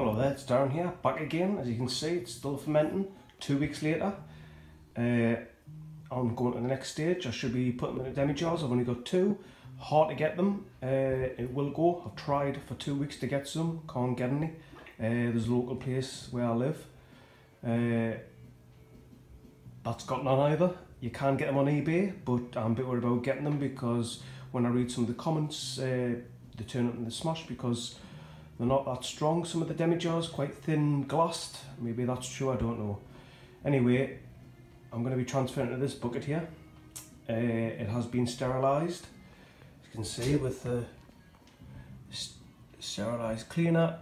Hello there, it's Darren here, back again. As you can see, it's still fermenting two weeks later. Uh, I'm going to the next stage. I should be putting them in the demi jars. I've only got two. Hard to get them. Uh, it will go. I've tried for two weeks to get some. Can't get any. Uh, there's a local place where I live. Uh, that's got none either. You can get them on eBay, but I'm a bit worried about getting them because when I read some of the comments, uh, they turn up in the smash because they're not that strong. Some of the demi jars quite thin glassed. Maybe that's true. I don't know. Anyway, I'm going to be transferring to this bucket here. Uh, it has been sterilised. As you can see with the sterilised cleaner.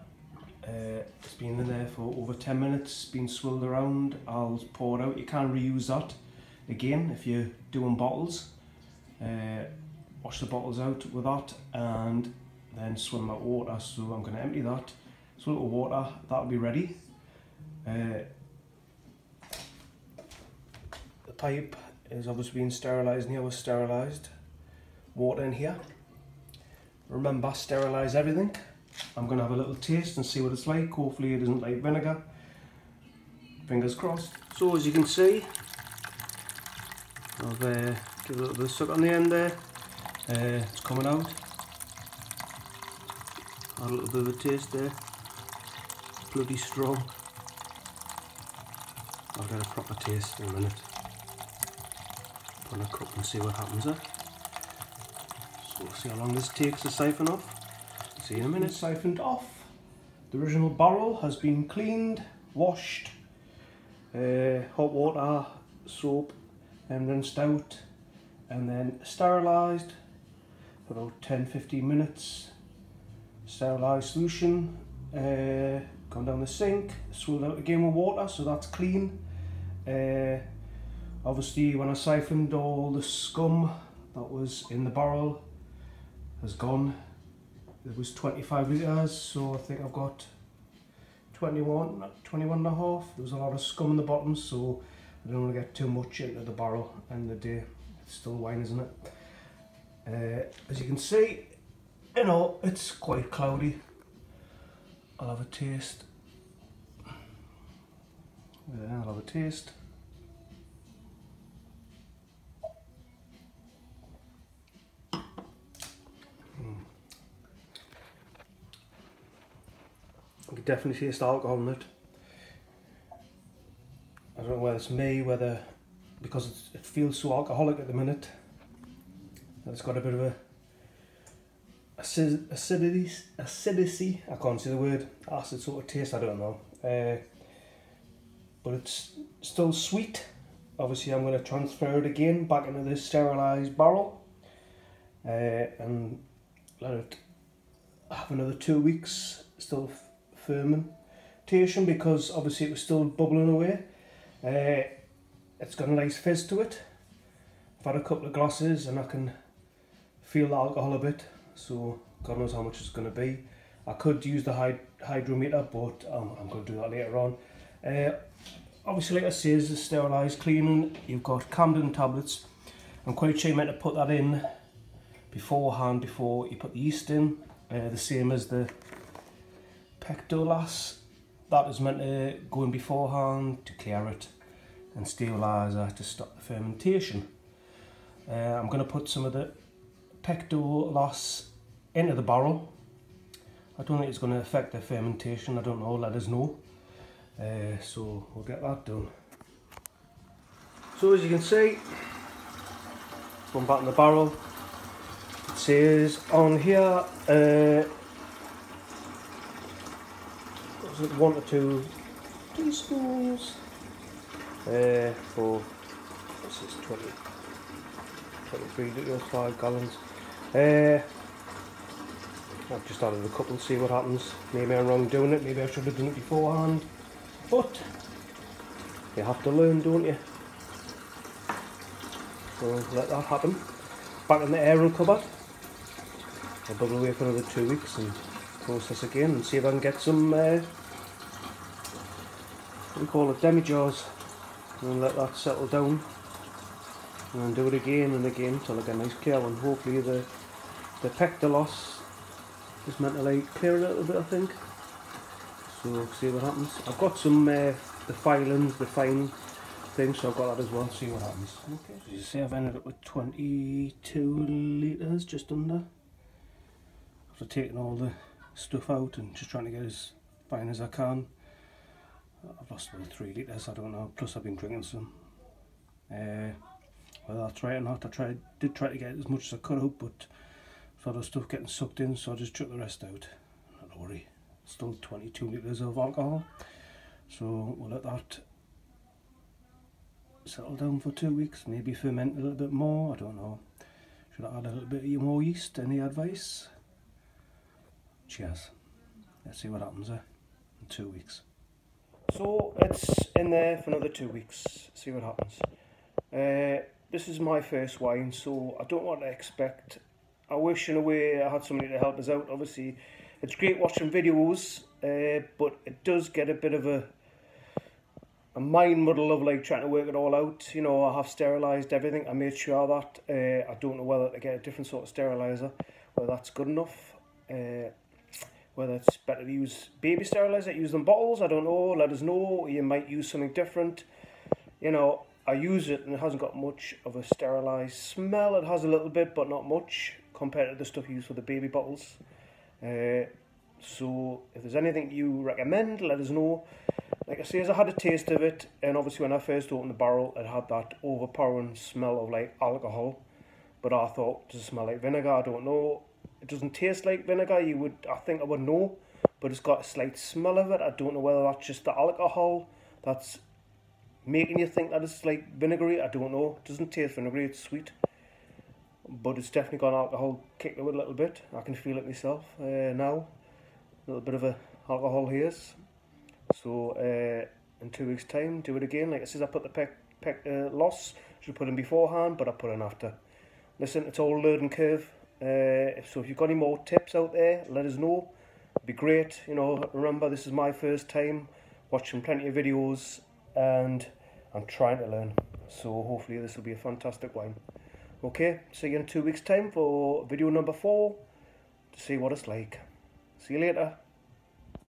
Uh, it's been in there for over 10 minutes, been swilled around. I'll pour it out. You can reuse that again if you're doing bottles. Uh, wash the bottles out with that and then swim my water. So I'm going to empty that, so it with water, that'll be ready. Uh, the pipe is obviously being sterilised here was sterilised. Water in here. Remember, sterilise everything. I'm going to have a little taste and see what it's like. Hopefully it isn't like vinegar. Fingers crossed. So as you can see, I've uh, give a little bit of suck on the end there. Uh, it's coming out. A little bit of a taste there. Bloody strong. I'll get a proper taste in a minute. Put in a cup and see what happens there. So we'll see how long this takes to siphon off. See in a minute. Siphoned off. The original barrel has been cleaned, washed, uh, hot water, soap and rinsed out and then sterilised for about 10-15 minutes sterilised solution uh, gone down the sink swilled out again with water so that's clean. Uh, obviously when I siphoned all the scum that was in the barrel has gone. It was 25 litres so I think I've got 21 21 and a half. There was a lot of scum in the bottom so I don't want to get too much into the barrel and the day. It's still wine isn't it? Uh, as you can see you know it's quite cloudy I'll have a taste yeah, I'll have a taste mm. I can definitely taste alcohol in it I don't know whether it's me, whether because it feels so alcoholic at the minute. It's got a bit of a acidity, acidity, I can't say the word, acid sort of taste, I don't know. Uh, but it's still sweet. Obviously I'm going to transfer it again back into this sterilised barrel uh, and let it have another two weeks still fermentation because obviously it was still bubbling away. Uh, it's got a nice fizz to it. I've had a couple of glasses and I can feel the alcohol a bit, so God knows how much it's going to be. I could use the hyd hydrometer, but um, I'm going to do that later on. Uh, obviously, like I say, is the sterilised cleaning. You've got Campden tablets. I'm quite sure you meant to put that in beforehand before you put the yeast in. Uh, the same as the Pectolase that is meant to go in beforehand to clear it and steriliser to stop the fermentation. Uh, I'm going to put some of the Pectolase into the barrel. I don't think it's going to affect the fermentation, I don't know, let us know. Uh, so we'll get that done. So as you can see, going back in the barrel, it says on here uh, one or two teaspoons uh, for this is 20 23 litres 5 gallons uh, I've just added a couple see what happens. Maybe I'm wrong doing it maybe I should have done it beforehand. But you have to learn don't you? So let that happen. Back in the air cupboard. I'll bubble away for another two weeks and process again and see if I can get some uh, we call it demi jars and let that settle down and do it again and again until I get a nice clear one. Hopefully the the pectolase is meant to like clear a little bit I think. So So see what happens. I've got some uh, the finings, the fine things, so I've got that as well. See what happens. Okay. You see, I've ended up with 22 litres, just under. After taking all the stuff out and just trying to get as fine as I can. I've lost about three litres, I don't know. Plus I've been drinking some. Uh, whether try it or not, I tried, did try to get as much as I could out, but a lot of stuff getting sucked in, so I just chucked the rest out. Not to worry. Still 22 litres of alcohol. So we'll let that settle down for two weeks, maybe ferment a little bit more, I don't know. Should I add a little bit more yeast? Any advice? Cheers. Let's see what happens there in two weeks. So it's in there for another two weeks, see what happens. Uh, this is my first wine, so I don't want to expect. I wish in a way I had somebody to help us out. Obviously, it's great watching videos, uh, but it does get a bit of a a mind muddle of like trying to work it all out. You know, I have sterilised everything. I made sure that. Uh, I don't know whether to get a different sort of steriliser, whether that's good enough. Uh, whether it's better to use baby sterilizer, use them bottles, I don't know, let us know, you might use something different. You know, I use it and it hasn't got much of a sterilised smell, it has a little bit but not much compared to the stuff used for the baby bottles. Uh, so if there's anything you recommend, let us know. Like I say, as I had a taste of it, and obviously when I first opened the barrel, it had that overpowering smell of like alcohol. But I thought, does it smell like vinegar? I don't know. It doesn't taste like vinegar. You would, I think I would know, but it's got a slight smell of it. I don't know whether that's just the alcohol that's making you think that it's like vinegary. I don't know. It doesn't taste vinegary. It's sweet, but it's definitely got alcohol kick to it a little bit. I can feel it myself uh, now. A little bit of a alcohol here. So uh, in two weeks' time, do it again. Like I said, I put the peck, peck uh, loss. Should put in beforehand, but I put in after. Listen, it's all learning curve. Uh, so if you've got any more tips out there, let us know. It'd be great. You know, remember this is my first time watching plenty of videos and I'm trying to learn. So hopefully this will be a fantastic wine. Okay, see you in two weeks time for video number four to see what it's like. See you later.